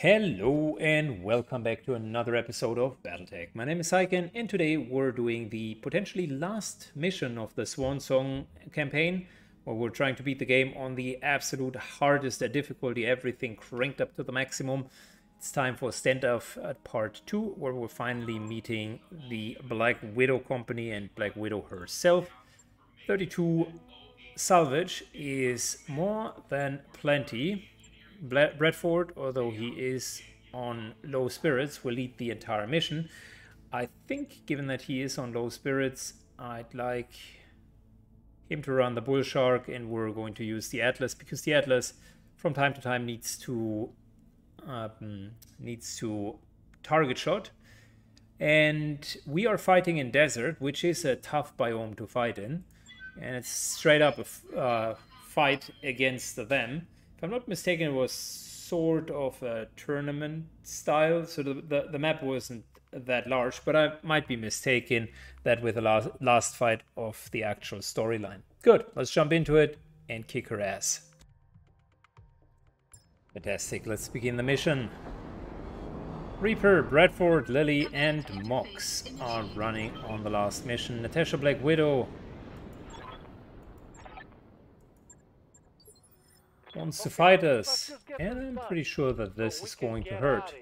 Hello and welcome back to another episode of Battletech. My name is Syken and today we're doing the potentially last mission of the Swansong campaign where we're trying to beat the game on the absolute hardest difficulty, everything cranked up to the maximum. It's time for standoff at uh, part 2 where we're finally meeting the Black Widow company and Black Widow herself. 32 salvage is more than plenty Bradford, although he is on low spirits, will lead the entire mission. I think, given that he is on low spirits, I'd like him to run the Bull Shark, and we're going to use the Atlas because the Atlas, from time to time, needs to um, needs to target shot. And we are fighting in desert, which is a tough biome to fight in, and it's straight up a uh, fight against them if I'm not mistaken, it was sort of a tournament style. So the, the, the, map wasn't that large, but I might be mistaken that with the last, last fight of the actual storyline. Good, let's jump into it and kick her ass. Fantastic, let's begin the mission. Reaper, Bradford, Lily, and Mox are running on the last mission. Natasha Black Widow wants to fight us. And I'm pretty sure that this is going to hurt.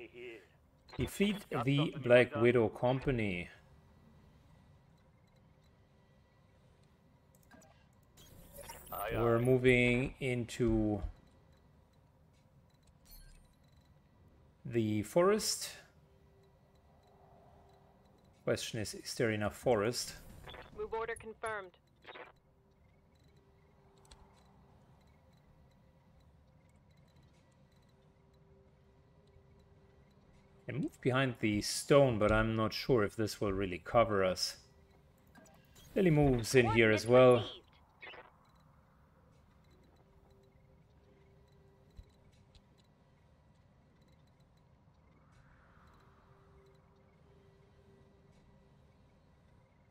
Defeat the Black Widow Company. We're moving into the forest. Question is, is there enough forest? Move order confirmed. I moved behind the stone, but I'm not sure if this will really cover us. Lily moves in here as well.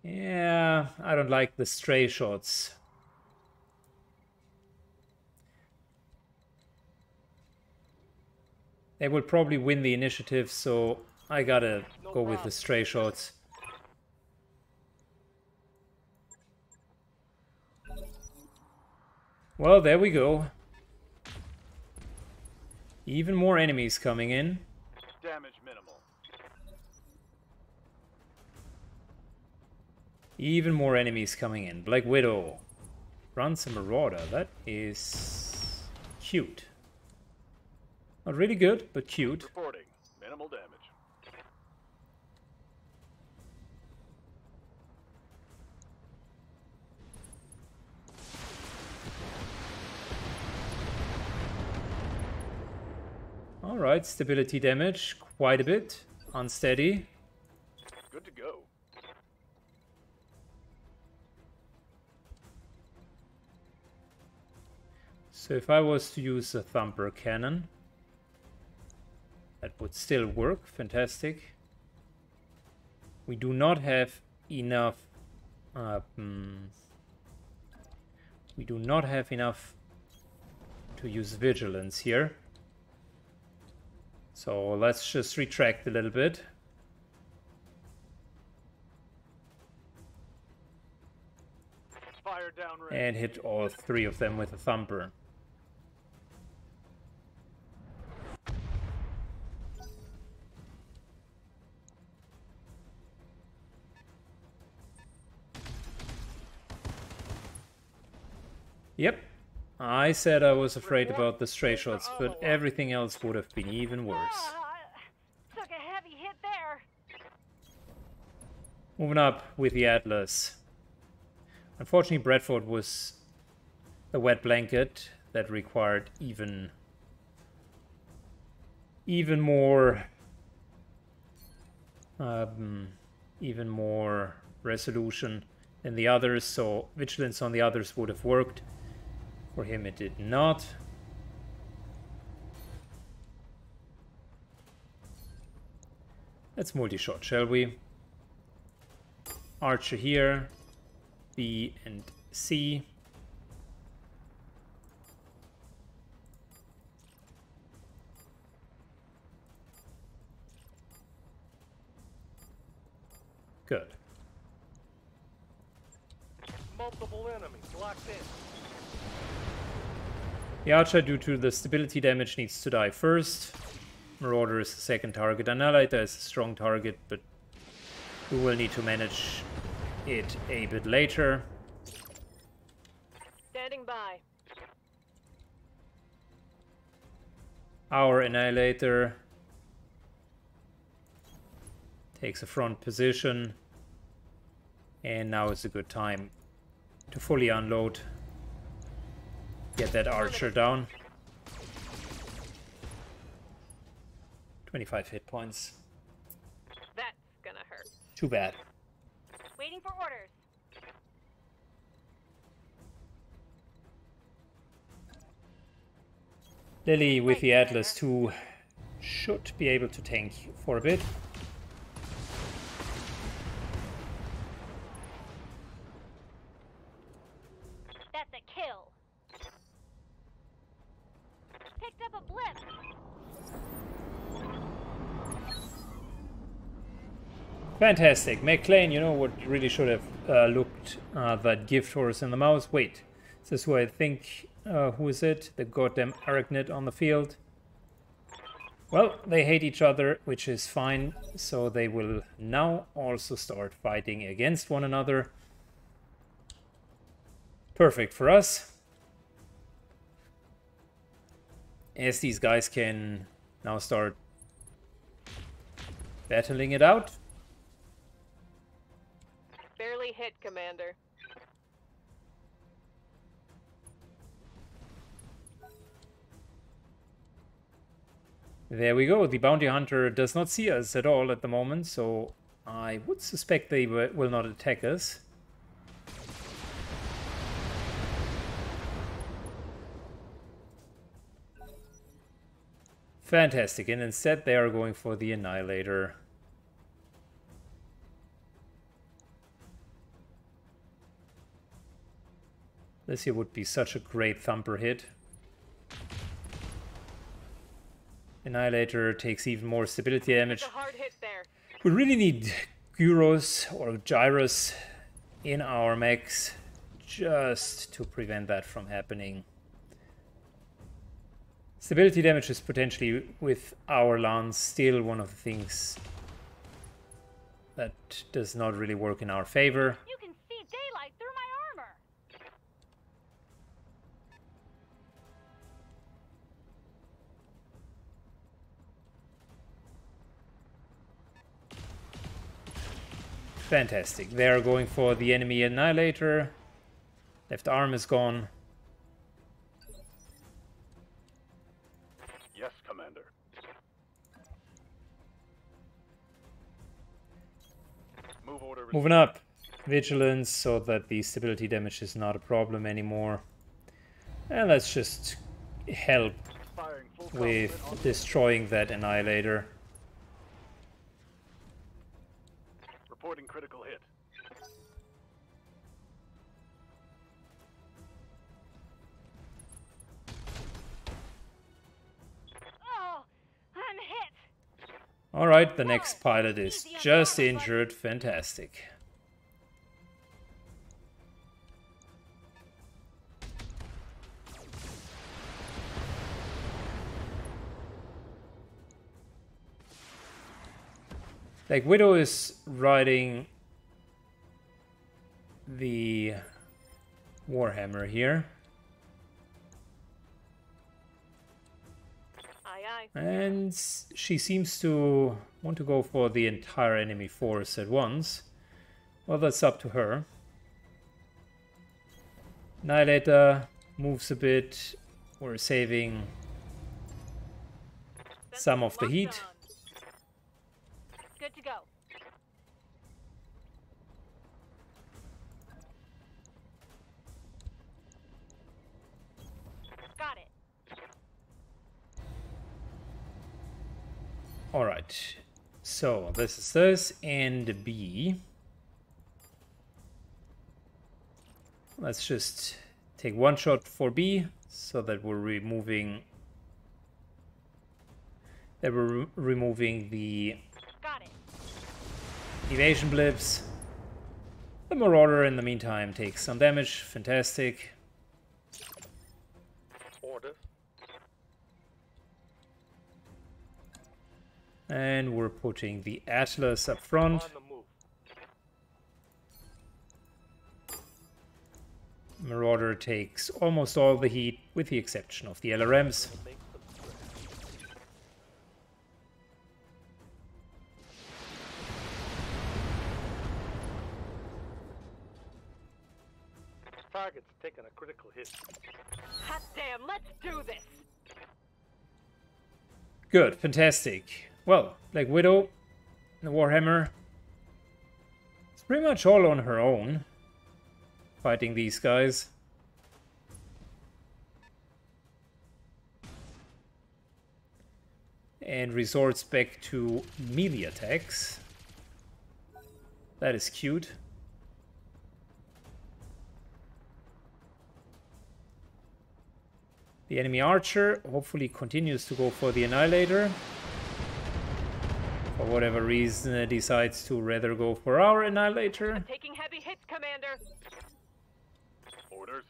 Yeah, I don't like the stray shots. They will probably win the initiative, so I gotta go with the stray shots. Well, there we go. Even more enemies coming in. Damage minimal. Even more enemies coming in. Black Widow. A Marauder. That is cute. Not really good, but cute. Reporting. Minimal damage. Alright, stability damage, quite a bit. Unsteady. Good to go. So if I was to use a thumper cannon, that would still work. Fantastic. We do not have enough... Uh, hmm, we do not have enough to use vigilance here. So let's just retract a little bit. And hit all three of them with a thumper. Yep. I said I was afraid about the stray shots, but everything else would have been even worse. Ah, took a heavy hit there. Moving up with the Atlas. Unfortunately, Bradford was a wet blanket that required even even more um, even more resolution than the others, so vigilance on the others would have worked. For him it did not. Let's multi-shot, shall we? Archer here, B and C. Good. Multiple enemies locked in. The archer, due to the stability damage, needs to die first. Marauder is the second target. Annihilator is a strong target, but we will need to manage it a bit later. Standing by. Our Annihilator takes a front position. And now is a good time to fully unload. Get that archer down. 25 hit points. That's gonna hurt. Too bad. Waiting for orders. Lily with the Atlas 2 should be able to tank for a bit. Fantastic. McLean, you know what really should have uh, looked uh, that gift horse in the mouse? Wait, this is this who I think, uh, who is it? The goddamn arachnid on the field. Well, they hate each other, which is fine. So they will now also start fighting against one another. Perfect for us. As these guys can now start battling it out. Hit, Commander. There we go. The bounty hunter does not see us at all at the moment, so I would suspect they will not attack us. Fantastic, and instead they are going for the Annihilator. This here would be such a great thumper hit. Annihilator takes even more stability damage. Hard hit there. We really need Gyros or Gyros in our mechs just to prevent that from happening. Stability damage is potentially, with our lance, still one of the things that does not really work in our favor. You Fantastic. They are going for the enemy annihilator. Left arm is gone. Yes, Commander. Move order. Moving up. Vigilance so that the stability damage is not a problem anymore. And let's just help with destroying that annihilator. Reporting critical hit. Oh, I'm hit. Alright, the next pilot is just the armor, bud. injured. Fantastic. Like, Widow is riding the Warhammer here. Aye, aye. And she seems to want to go for the entire enemy force at once. Well, that's up to her. Annihilator moves a bit. We're saving some of the heat. Uh, to go. Got it. Alright. So, this is this, and B. Let's just take one shot for B, so that we're removing... That we're re- removing the Got it. Evasion blips. The Marauder, in the meantime, takes some damage. Fantastic. Orders. And we're putting the Atlas up front. On the move. Marauder takes almost all the heat, with the exception of the LRMs. Taking a critical hit. Hot damn, let's do this. Good, fantastic. Well, Black Widow, the Warhammer, it's pretty much all on her own, fighting these guys. And resorts back to melee attacks. That is cute. The enemy archer hopefully continues to go for the annihilator. For whatever reason, uh, decides to rather go for our annihilator. Taking heavy hits, Commander. Orders.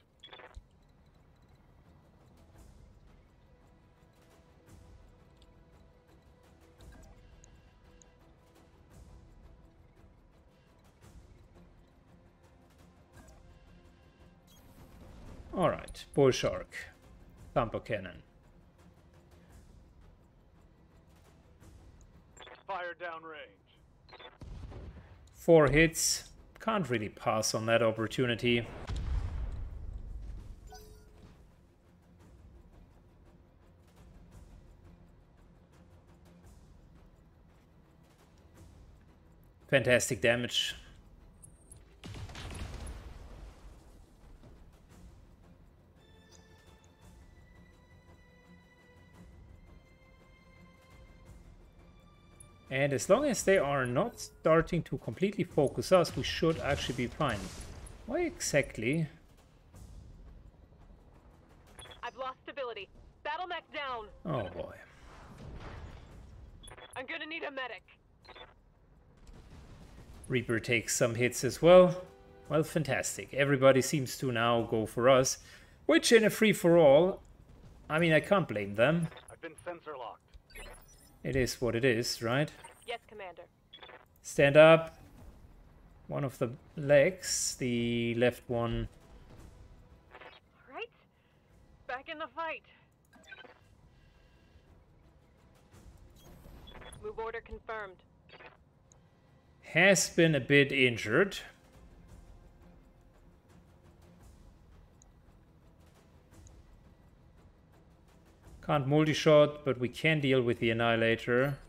Alright, Bull Shark. Thumper Cannon. Fire downrange. Four hits. Can't really pass on that opportunity. Fantastic damage. And as long as they are not starting to completely focus us, we should actually be fine. Why exactly? I've lost stability. Battle mech down. Oh boy. I'm gonna need a medic. Reaper takes some hits as well. Well, fantastic. Everybody seems to now go for us. Which in a free-for-all, I mean, I can't blame them. I've been sensor locked. It is what it is, right? Yes, Commander. Stand up. One of the legs, the left one. Right? Back in the fight. Move order confirmed. has been a bit injured. Can't multi-shot, but we can deal with the Annihilator.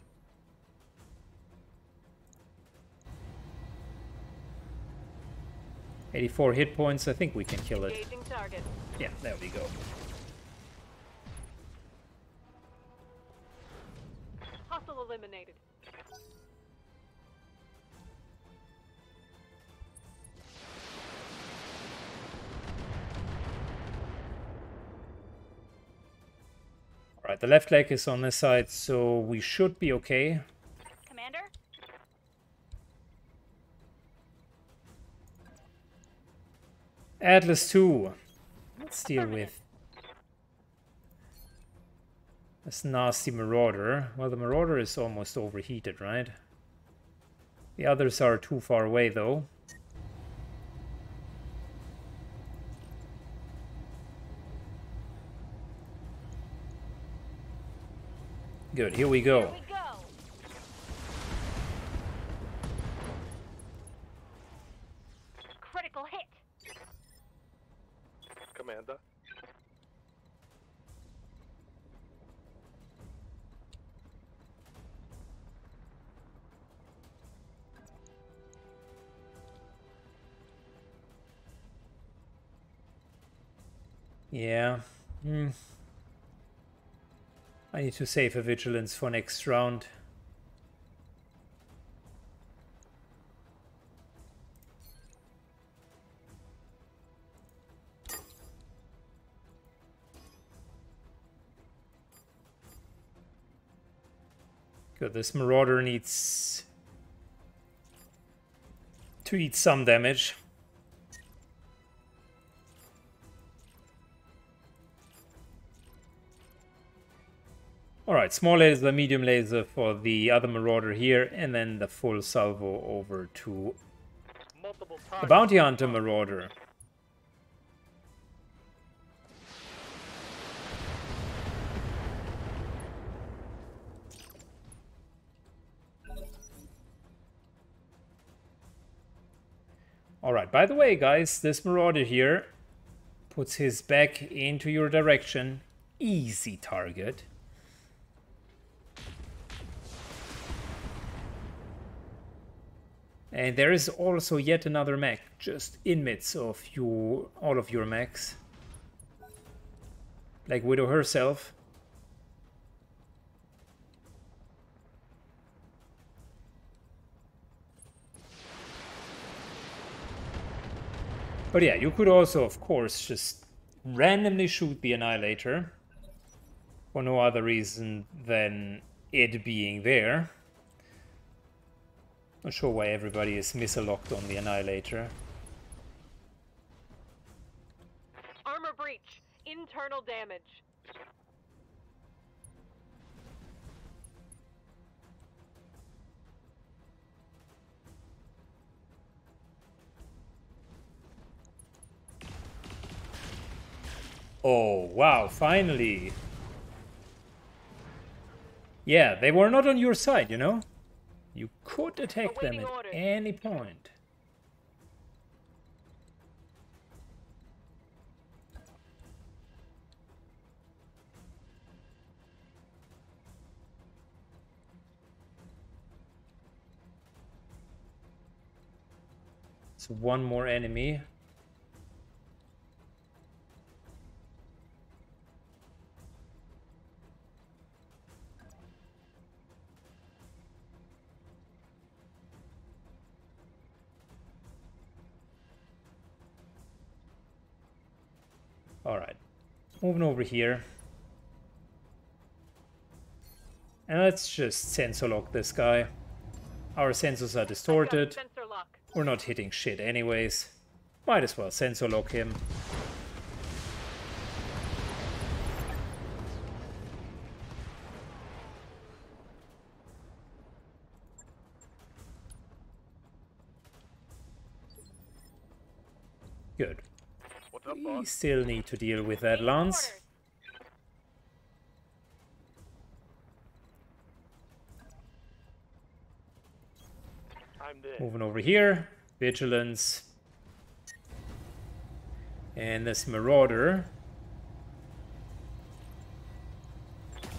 Eighty-four hit points. I think we can kill it. Yeah, there we go. Hostile eliminated. Right, the left leg is on this side, so we should be okay. Commander? Atlas 2. Let's deal with this nasty Marauder. Well, the Marauder is almost overheated, right? The others are too far away, though. Good, here we go. Here we go. Critical hit. Commander. Yeah. Hmm. I need to save a vigilance for next round. Good, this Marauder needs to eat some damage. Alright, small laser, medium laser for the other Marauder here, and then the full salvo over to the. Bounty Hunter Marauder. Alright, by the way, guys, this Marauder here puts his back into your direction. Easy target. And there is also yet another mech just in midst of your all of your mechs. Like Widow herself. But yeah, you could also, of course, just randomly shoot the Annihilator for no other reason than it being there. Not sure why everybody is missile locked on the Annihilator. Armor breach. Internal damage. Oh, wow, finally. Yeah, they were not on your side, you know? You could attack them at orders. any point. It's one more enemy. Moving over here. And let's just sensor lock this guy. Our sensors are distorted. Sensor. We're not hitting shit anyways. Might as well sensor lock him. Still need to deal with that lance. orders. I'm dead. Moving over here. Vigilance. And this Marauder.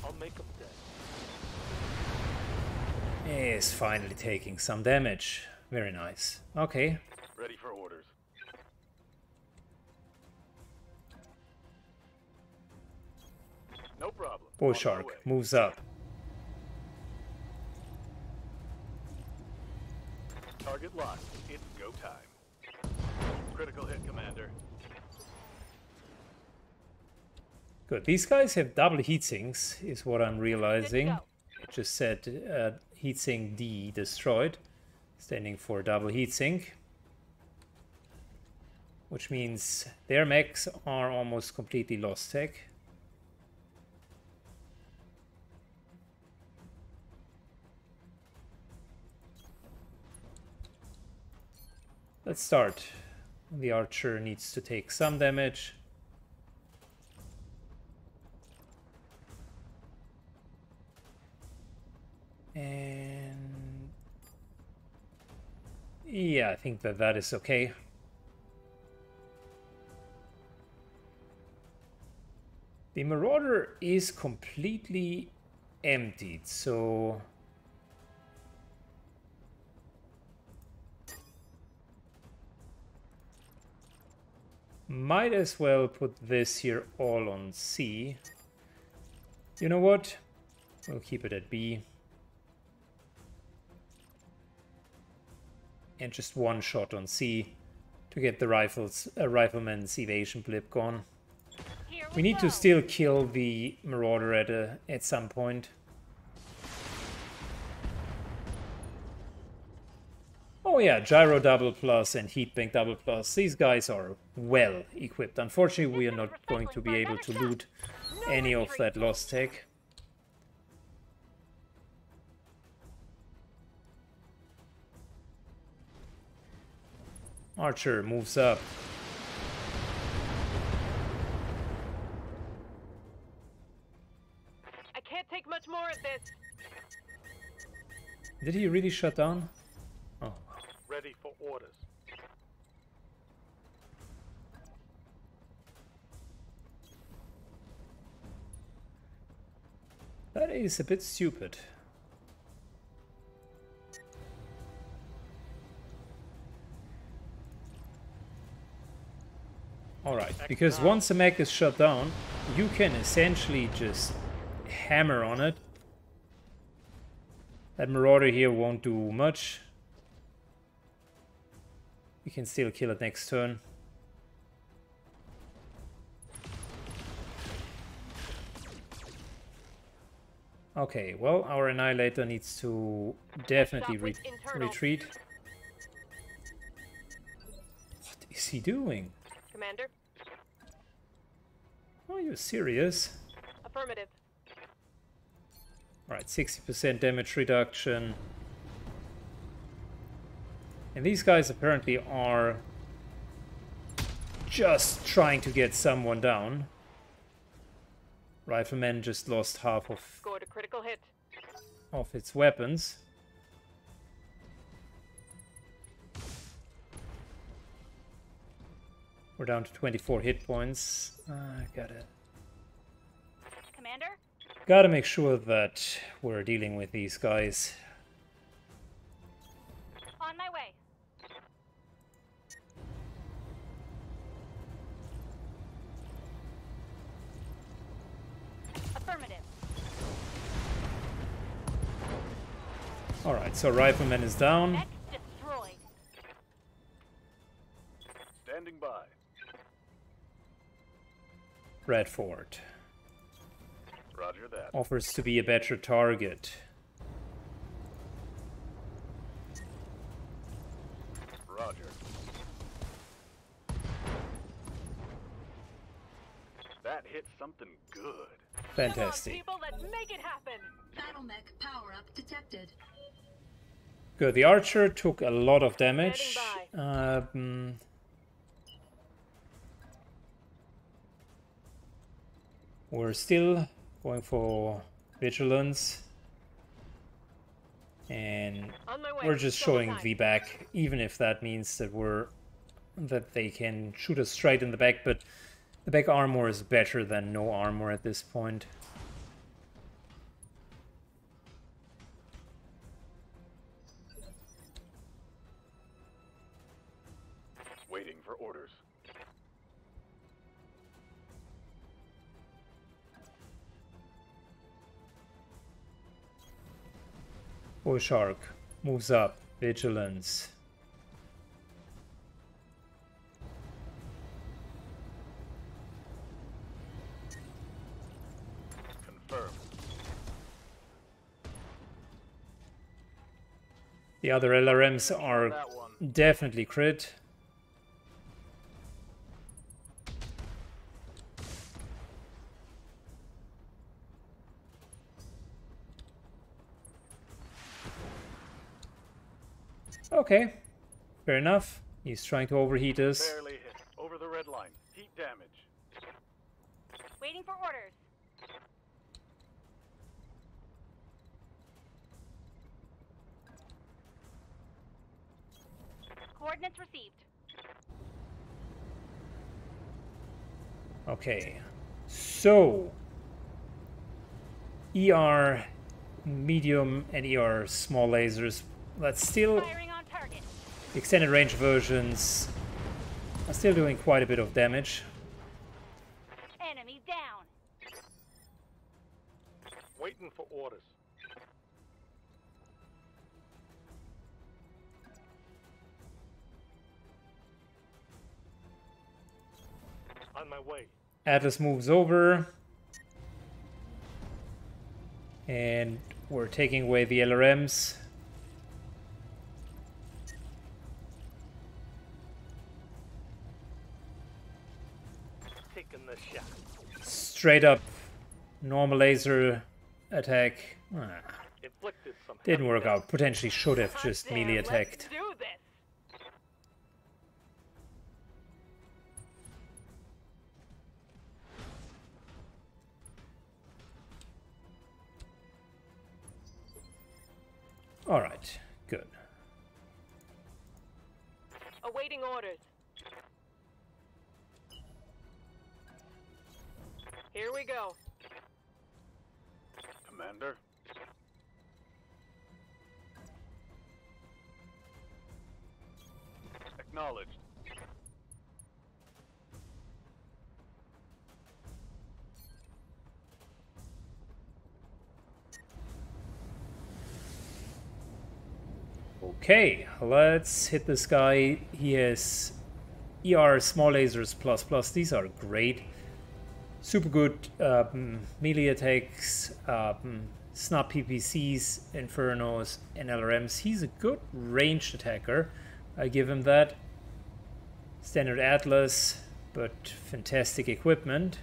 I'll make them dead. is finally taking some damage. Very nice. Okay. Bull Shark moves up. Target locked. It's go time. Critical hit, Commander. Good. These guys have double heat sinks, is what I'm realizing. It just said uh, heatsink D destroyed, standing for double heatsink. Which means their mechs are almost completely lost tech. Let's start. The archer needs to take some damage. And yeah, I think that that is okay. The Marauder is completely emptied, so might as well put this here all on C. You know what? We'll keep it at B. and just one shot on C to get the rifles, uh, rifleman's evasion blip gone. Here We need to still kill the marauder at a, at some point. Oh, yeah, Gyro Double Plus and Heat Bank Double Plus. These guys are well equipped. Unfortunately, we are not going to be able to loot any of that lost tech. Archer moves up. I can't take much more of this. Did he really shut down? Is a bit stupid. Alright, because once a mech is shut down, you can essentially just hammer on it. That Marauder here won't do much. We can still kill it next turn. Okay, well, our Annihilator needs to definitely re retreat. What is he doing? Commander? Oh, are you serious? Affirmative. Alright, 60% damage reduction. And these guys apparently are just trying to get someone down. Rifleman just lost half of, Scored a critical hit. of its weapons. We're down to 24 hit points. Uh, gotta Commander? Gotta make sure that we're dealing with these guys. Alright, so Rifleman is down. Mech destroyed. Standing by. Bradford Roger that. offers to be a better target. Roger. That hit something good. Fantastic. Come on, people, let's make it happen. Battle mech power up detected. Good. The archer took a lot of damage. Um, we're still going for vigilance. And On my way. we're just showing. V back, even if that means that we're that they can shoot us straight in the back, but the back armor is better than no armor at this point. Bull Shark moves up, vigilance. Confirmed. The other LRMs are definitely crit. Okay, fair enough. He's trying to overheat us. Barely hit. Over the red line. Heat damage. Waiting for orders. Coordinates received. Okay, so ER medium and ER small lasers, but still Firing on target. Extended range versions are still doing quite a bit of damage. Enemy down. Waiting for orders. On my way. Atlas moves over. And we're taking away the LRMs. Straight up normal laser attack. Ah, didn't work out. Potentially should have just Goddamn, melee let's attacked. Acknowledged. Okay, let's hit this guy. He has ER small lasers plus plus. These are great. Super good um, melee attacks, um, snap PPCs, Infernos, and LRMs. He's a good ranged attacker. I give him that. Standard Atlas, but fantastic equipment.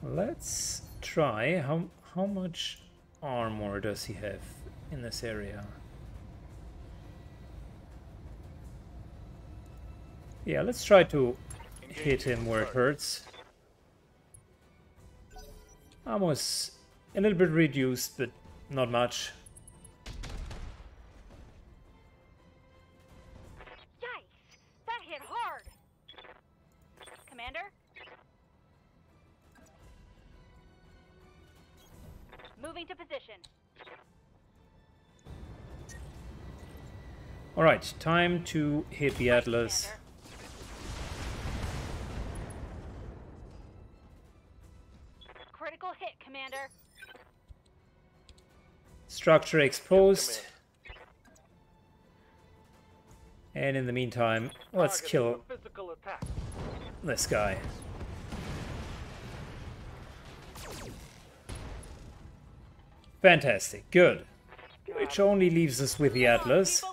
Let's try. How how much armor does he have in this area? Yeah, let's try to hit him where it hurts. Almost a little bit reduced, but not much. Yikes! That hit hard! Commander? Moving to position. Alright, time to hit the Atlas. Commander. Structure exposed. And in the meantime, let's kill for Physical attack. this guy. Fantastic, good. Which only leaves us with the Atlas.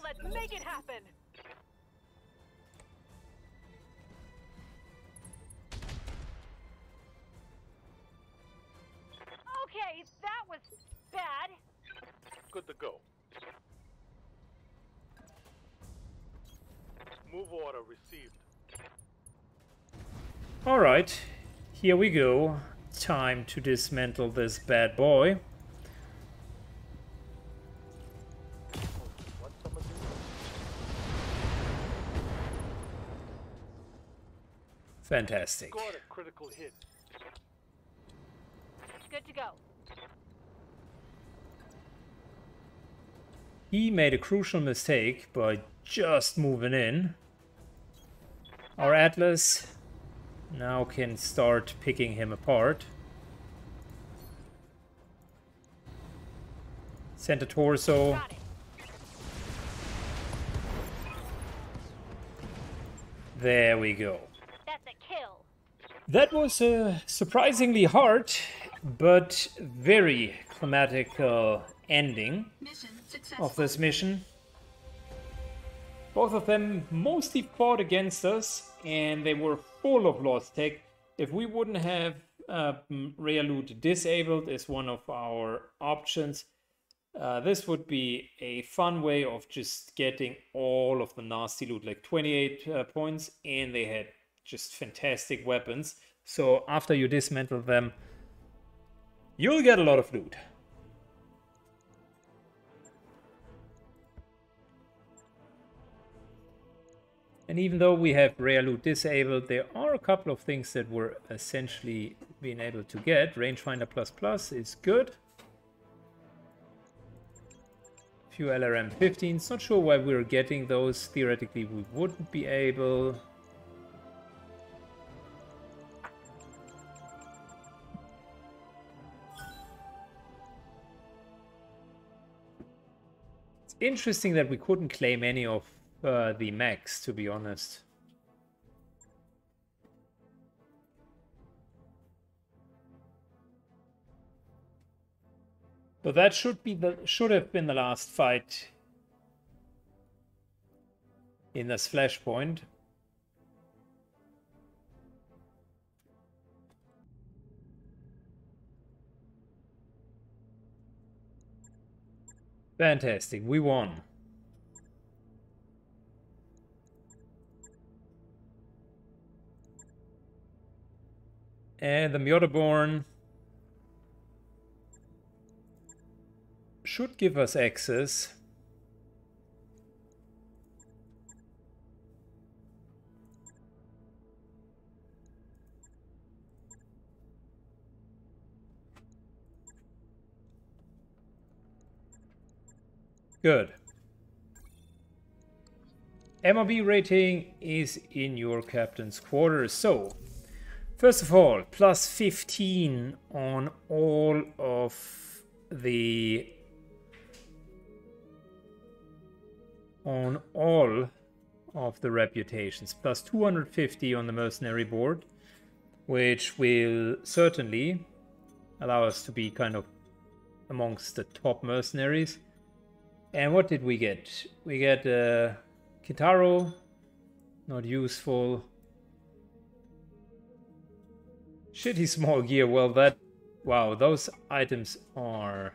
Here we go. Time to dismantle this bad boy. What someone do? Fantastic. Scored a critical hit. Good to go. He made a crucial mistake by just moving in. Our Atlas now can start picking him apart. Center torso. There we go. That's a kill. That was a surprisingly hard but very climatical uh, ending of this mission. Both of them mostly fought against us, and they were full of lost tech. If we wouldn't have uh, rare loot disabled as one of our options, uh, this would be a fun way of just getting all of the nasty loot, like 28 uh, points, and they had just fantastic weapons. So after you dismantle them, you'll get a lot of loot. And even though we have rare loot disabled, there are a couple of things that we're essentially being able to get. Rangefinder plus plus is good. Few LRM 15s. Not sure why we're getting those. Theoretically, we wouldn't be able. It's interesting that we couldn't claim any of uh, the mechs, to be honest. But that should be the should have been the last fight in this flashpoint. Fantastic, we won. And the Mjotterborn should give us access. Good. MRB rating is in your captain's quarters. So, first of all, plus 15 on all of the on all of the reputations, plus 250 on the mercenary board, which will certainly allow us to be kind of amongst the top mercenaries. And what did we get? We get uh, Kintaro, not useful. Shitty small gear, well that... Wow, those items are...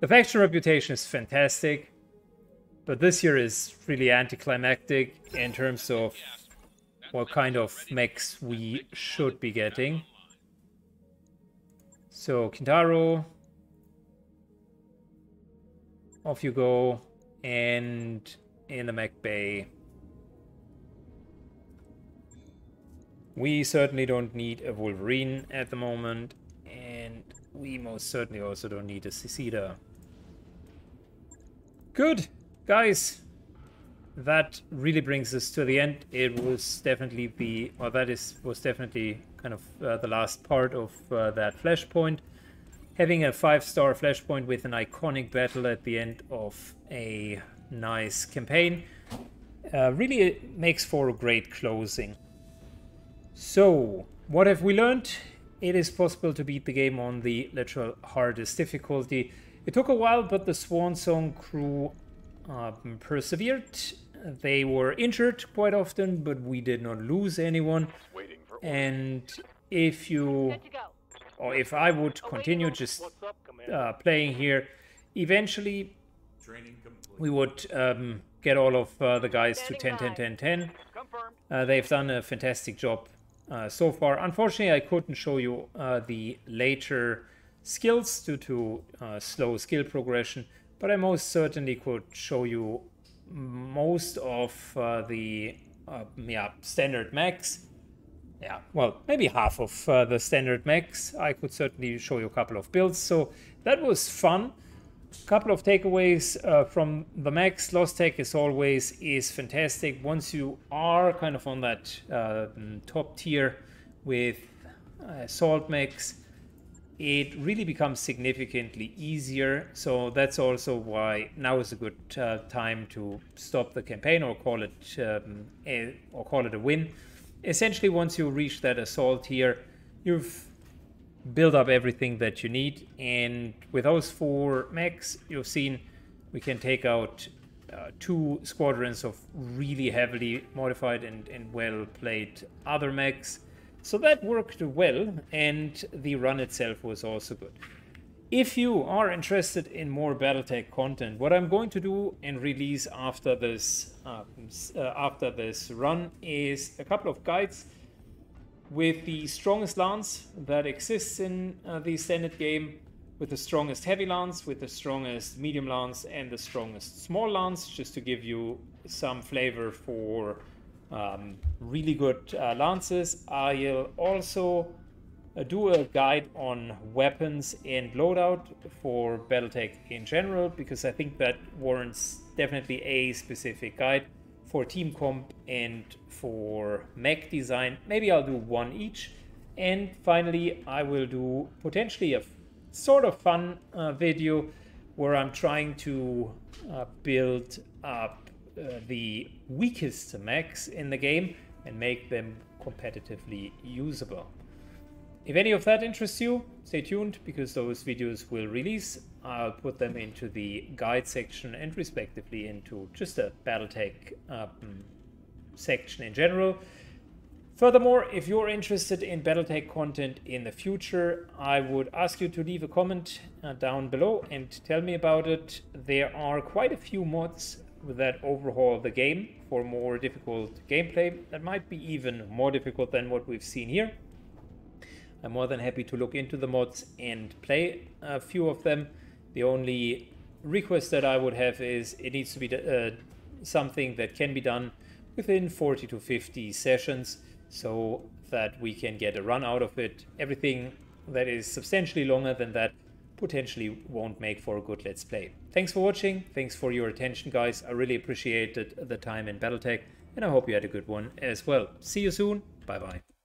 The faction reputation is fantastic. But this year is really anticlimactic in terms of what kind of mechs we should be getting. So, Kintaro, off you go, and in the mech bay. We certainly don't need a Wolverine at the moment, and we most certainly also don't need a Cicada. Good! guys, that really brings us to the end. It was definitely the, or that is was definitely kind of uh, the last part of uh, that flashpoint. Having a five-star flashpoint with an iconic battle at the end of a nice campaign uh, really makes for a great closing. So, what have we learned? It is possible to beat the game on the literal hardest difficulty. It took a while, but the Swansong crew um, persevered. They were injured quite often, but we did not lose anyone. And if you, or if I would continue just uh, playing here, eventually we would um, get all of uh, the guys to 10, 10, 10, 10. Uh, they've done a fantastic job uh, so far. Unfortunately, I couldn't show you uh, the later skills due to uh, slow skill progression, but I most certainly could show you most of uh, the uh, yeah standard mechs. Yeah, well, maybe half of the standard mechs. I could certainly show you a couple of builds. So that was fun. Couple of takeaways uh, from the max loss Tech, as always, is fantastic. Once you are kind of on that uh, top tier with assault mechs, it really becomes significantly easier. So that's also why now is a good uh, time to stop the campaign or call it um, a, or call it a win. Essentially, once you reach that assault here, you've built up everything that you need, and with those four mechs, you've seen we can take out uh, two squadrons of really heavily modified and, and well played other mechs so that worked well, and the run itself was also good. If you are interested in more BattleTech content, what I'm going to do and release after this uh, uh, after this run is a couple of guides with the strongest lance that exists in uh, the standard game, with the strongest heavy lance, with the strongest medium lance, and the strongest small lance, just to give you some flavor for um, really good uh, lances. I'll also uh, do a guide on weapons and loadout for Battletech in general because I think that warrants definitely a specific guide for team comp and for mech design. Maybe I'll do one each. And finally, I will do potentially a sort of fun uh, video where I'm trying to uh, build up uh, the weakest mechs in the game and make them competitively usable. If any of that interests you, stay tuned because those videos will release I'll put them into the guide section and respectively into just a Battletech um, section in general. Furthermore, if you're interested in Battletech content in the future, I would ask you to leave a comment uh, down below and tell me about it. There are quite a few mods that overhaul the game for more difficult gameplay that might be even more difficult than what we've seen here. I'm more than happy to look into the mods and play a few of them. The only request that I would have is it needs to be uh, something that can be done within 40 to 50 sessions so that we can get a run out of it. Everything that is substantially longer than that potentially won't make for a good let's play. Thanks for watching, thanks for your attention guys, I really appreciated the time in Battletech and I hope you had a good one as well. See you soon, bye bye.